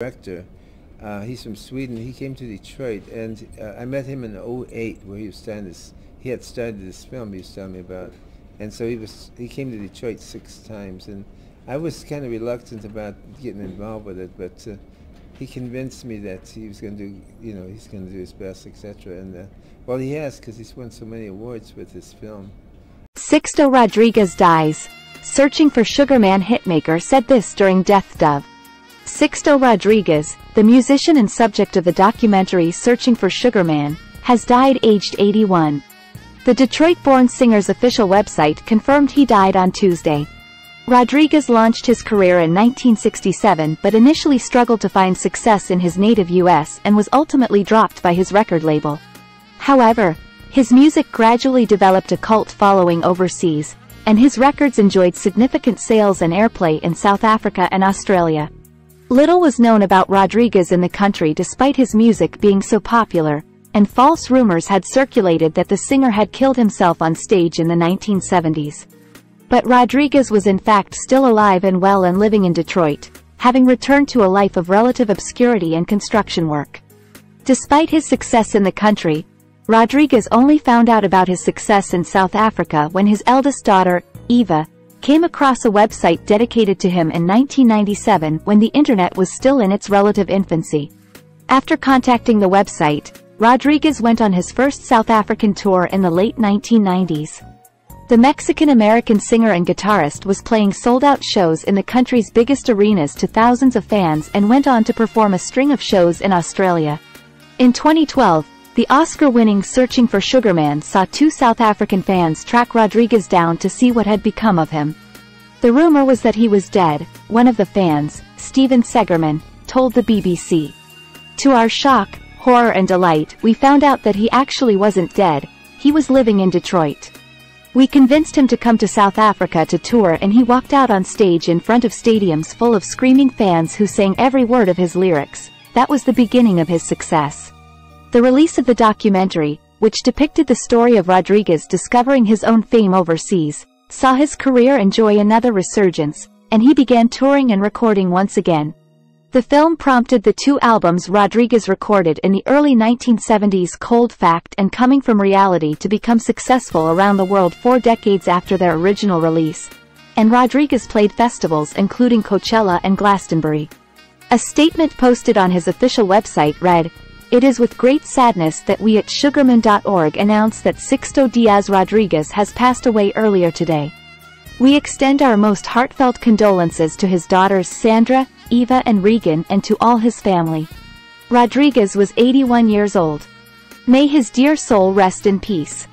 director. Uh, he's from Sweden. He came to Detroit, and uh, I met him in 08, where he was starting this. He had started this film he was telling me about, and so he was. He came to Detroit six times, and I was kind of reluctant about getting involved with it, but uh, he convinced me that he was going to do. You know, he's going to do his best, etc. And uh, well, he has because he's won so many awards with this film. Sixto Rodriguez dies. Searching for Sugarman hitmaker said this during Death Dove. Sixto Rodriguez, the musician and subject of the documentary Searching for Sugar Man, has died aged 81. The Detroit-born singer's official website confirmed he died on Tuesday. Rodriguez launched his career in 1967 but initially struggled to find success in his native US and was ultimately dropped by his record label. However, his music gradually developed a cult following overseas, and his records enjoyed significant sales and airplay in South Africa and Australia. Little was known about Rodriguez in the country despite his music being so popular, and false rumors had circulated that the singer had killed himself on stage in the 1970s. But Rodriguez was in fact still alive and well and living in Detroit, having returned to a life of relative obscurity and construction work. Despite his success in the country, Rodriguez only found out about his success in South Africa when his eldest daughter, Eva, came across a website dedicated to him in 1997 when the internet was still in its relative infancy. After contacting the website, Rodriguez went on his first South African tour in the late 1990s. The Mexican-American singer and guitarist was playing sold-out shows in the country's biggest arenas to thousands of fans and went on to perform a string of shows in Australia. In 2012, the Oscar-winning Searching for Sugarman saw two South African fans track Rodriguez down to see what had become of him. The rumor was that he was dead, one of the fans, Steven Segerman, told the BBC. To our shock, horror and delight, we found out that he actually wasn't dead, he was living in Detroit. We convinced him to come to South Africa to tour and he walked out on stage in front of stadiums full of screaming fans who sang every word of his lyrics. That was the beginning of his success. The release of the documentary, which depicted the story of Rodriguez discovering his own fame overseas, saw his career enjoy another resurgence, and he began touring and recording once again. The film prompted the two albums Rodriguez recorded in the early 1970s Cold Fact and Coming From Reality to become successful around the world four decades after their original release. And Rodriguez played festivals including Coachella and Glastonbury. A statement posted on his official website read, it is with great sadness that we at sugarman.org announce that Sixto Diaz Rodriguez has passed away earlier today. We extend our most heartfelt condolences to his daughters Sandra, Eva and Regan and to all his family. Rodriguez was 81 years old. May his dear soul rest in peace.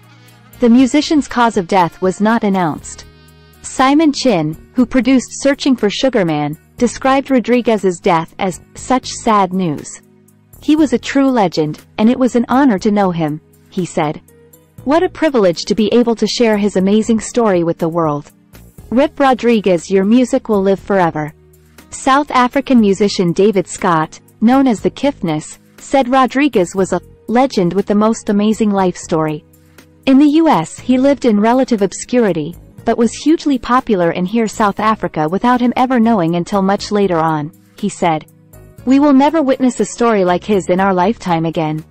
The musician's cause of death was not announced. Simon Chin, who produced Searching for Sugarman, described Rodriguez's death as such sad news. He was a true legend, and it was an honor to know him, he said. What a privilege to be able to share his amazing story with the world. Rip Rodriguez your music will live forever. South African musician David Scott, known as the Kiffness, said Rodriguez was a legend with the most amazing life story. In the US he lived in relative obscurity, but was hugely popular in here South Africa without him ever knowing until much later on, he said. We will never witness a story like his in our lifetime again.